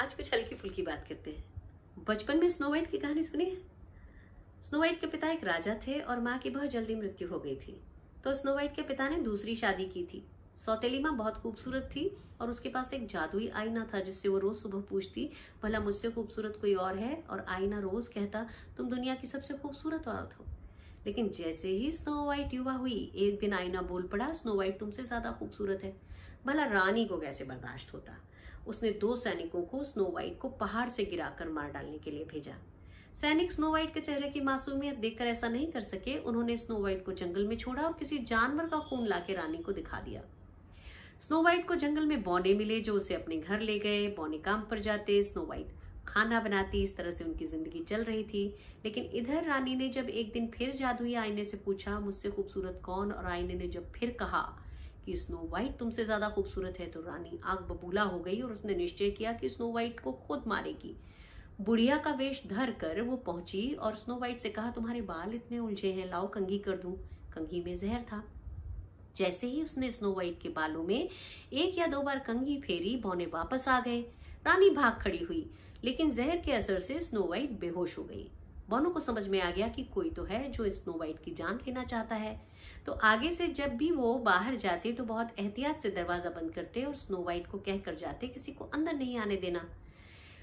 आज कुछ हल्की फुल्की बात करते हैं। बचपन में स्नो वाइट की कहानी सुनी है? स्नो वाइट के पिता एक राजा थे और माँ की बहुत जल्दी मृत्यु हो गई थी। तो स्नो वाइट के पिता ने दूसरी शादी की थी। सौतेली माँ बहुत खूबसूरत थी और उसके पास एक जादुई आईना था जिससे वो रोज सुबह पूछती, भला मुझसे खूबसूरत कोई और है? और आईना रोज कहता, तुम दुनिया की सबसे खूबसूरत औरत हो। लेकिन जैसे ही स्नो वाइट युवा हुई, एक दिन आईना बोल पड़ा, स्नो वाइट तुमसे ज़्यादा खूबसूरत है। भला रानी को कैसे बर्दाश्त होता? उसने दो सैनिकों को स्नो वाइट को पहाड़ से गिराकर मार डालने के लिए भेजा। सैनिक स्नो वाइट के चेहरे की मासूमियत देखकर ऐसा नहीं कर सके, उन्होंने स्नो वाइट को जंगल में छोड़ा और किसी जानवर का खून लाके रानी को दिखा दिया। स्नो वाइट को जंगल में बौने मिले जो उसे अपने घर ले गए, बौने काम पर जाते, स्नो वाइट खाना बनाती, इस तरह से उनकी ज़िंदगी चल रही थी। लेकिन इधर रानी ने जब एक दिन फिर जादुई आईने से पूछा, मुझसे खूबसूरत कौन? और आईने ने जब फिर कहा कि स्नो वाइट तुमसे ज़्यादा खूबसूरत है तो रानी आग बबूला हो गई और उसने निश्चय किया कि स्नो वाइट को खुद मारेगी। बुढ़िया का वेश धर कर वो पहुँची और स्नो वाइट से कहा, तुम्हारे बाल इतने उलझे हैं, लाओ कंघी कर दूँ। कंघी में जहर था। जैसे ही उसने स्नो वाइट के बालों में एक या दो बार कंघी फेरी, बौने वापस आ गए। रानी भाग खड़ी हुई, लेकिन जहर के असर से स्नो वाइट बेहोश हो गई। बोनो को समझ में आ गया कि कोई तो है जो स्नो वाइट की जान लेना चाहता है। तो आगे से जब भी वो बाहर जाते तो बहुत एहतियात से दरवाज़ा बंद करते और स्नो वाइट को कह कर जाते किसी को अंदर नहीं आने देना।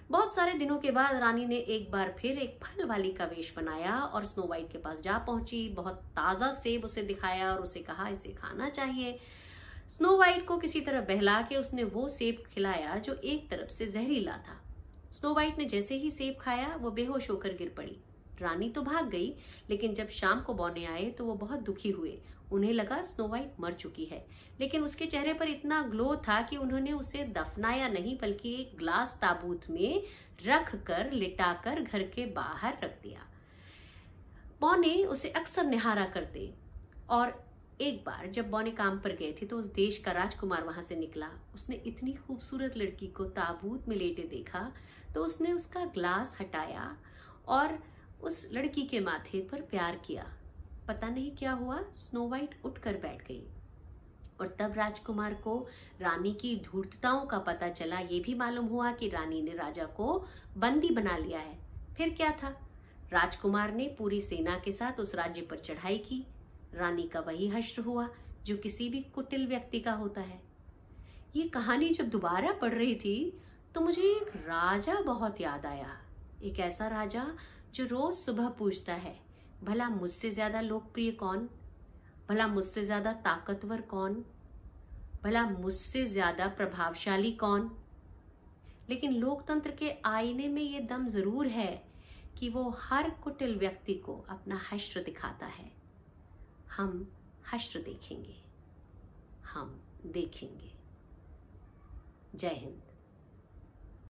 बहुत सारे दिनों के बाद रानी ने एक बार फिर एक फल वाली का वेश बनाया और स्नो वाइट के पास जा पहुँची। बहुत ताज़ा सेब उसे दिखाया और उसे कहा, इसे खाना चाहिए। स्नो वाइट को किसी तरह बहला के उसने वो सेब खिलाया जो एक तरफ़ से जहरीला था। स्नो वाइट ने जैसे ही सेब खाया, वो बेहोश होकर गिर पड़ी। रानी तो भाग गई, लेकिन जब शाम को बौने आए तो वो बहुत दुखी हुए। उन्हें लगा स्नो वाइट मर चुकी है। लेकिन उसके चेहरे पर इतना ग्लो था कि उन्होंने उसे दफनाया नहीं, बल्कि एक ग्लास ताबूत में रख कर लिटाकर घर के बाहर रख दिया। बौने उसे अक्सर निहारा करते। और एक बार जब बौने काम पर गए थे तो उस देश का राजकुमार वहाँ से निकला। उसने इतनी खूबसूरत लड़की को ताबूत में लेटे देखा तो उसने उसका ग्लास हटाया और उस लड़की के माथे पर प्यार किया। पता नहीं क्या हुआ, स्नो वाइट उठकर बैठ गई। और तब राजकुमार को रानी की धूर्तताओं का पता चला। ये भी मालूम हुआ कि रानी ने राजा को बंदी बना लिया है। फिर क्या था? राजकुमार ने पूरी सेना के साथ उस राज्य पर चढ़ाई की। रानी का वही हश्र हुआ, जो किसी भी कुटिल व्यक्ति का होता है। ये कहानी जब दोबारा पढ़ रही थी तो मुझे एक राजा बहुत याद आया। एक ऐसा राजा जो रोज सुबह पूछता है, भला मुझसे ज़्यादा लोकप्रिय कौन? भला मुझसे ज़्यादा ताकतवर कौन? भला मुझसे ज़्यादा प्रभावशाली कौन? लेकिन लोकतंत्र के आईने में ये दम ज़रूर है कि वो हर कुटिल व्यक्ति को अपना हश्र दिखाता है। हम हश्र देखेंगे। हम देखेंगे। जय हिंद।